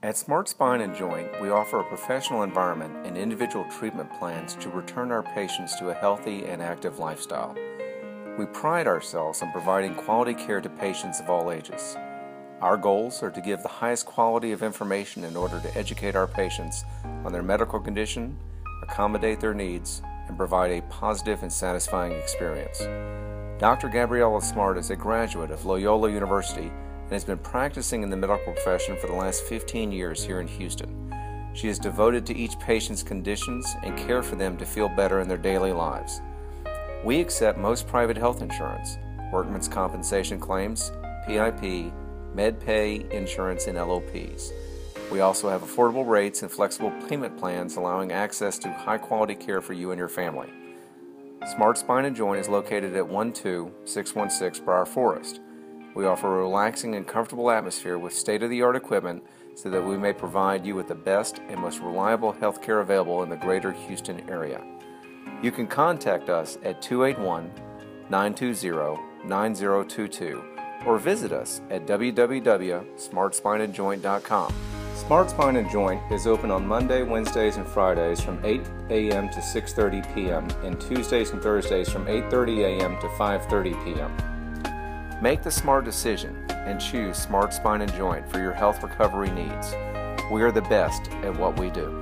At Smart Spine and Joint, we offer a professional environment and individual treatment plans to return our patients to a healthy and active lifestyle. We pride ourselves on providing quality care to patients of all ages. Our goals are to give the highest quality of information in order to educate our patients on their medical condition, accommodate their needs, and provide a positive and satisfying experience. Dr. Gabriella Smart is a graduate of Loyola University and has been practicing in the medical profession for the last 15 years here in Houston. She is devoted to each patient's conditions and care for them to feel better in their daily lives. We accept most private health insurance, workman's compensation claims, PIP, MedPay insurance, and LOPs. We also have affordable rates and flexible payment plans allowing access to high quality care for you and your family. Smart Spine and Joint is located at 12616 Briar Forest. We offer a relaxing and comfortable atmosphere with state of the art equipment so that we may provide you with the best and most reliable health care available in the greater Houston area. You can contact us at 281 920 9022 or visit us at www.smartspineandjoint.com. Smart Spine and Joint is open on Monday, Wednesdays, and Fridays from 8 a.m. to 6:30 p.m. and Tuesdays and Thursdays from 8:30 a.m. to 5:30 p.m. Make the smart decision and choose Smart Spine and Joint for your health recovery needs. We are the best at what we do.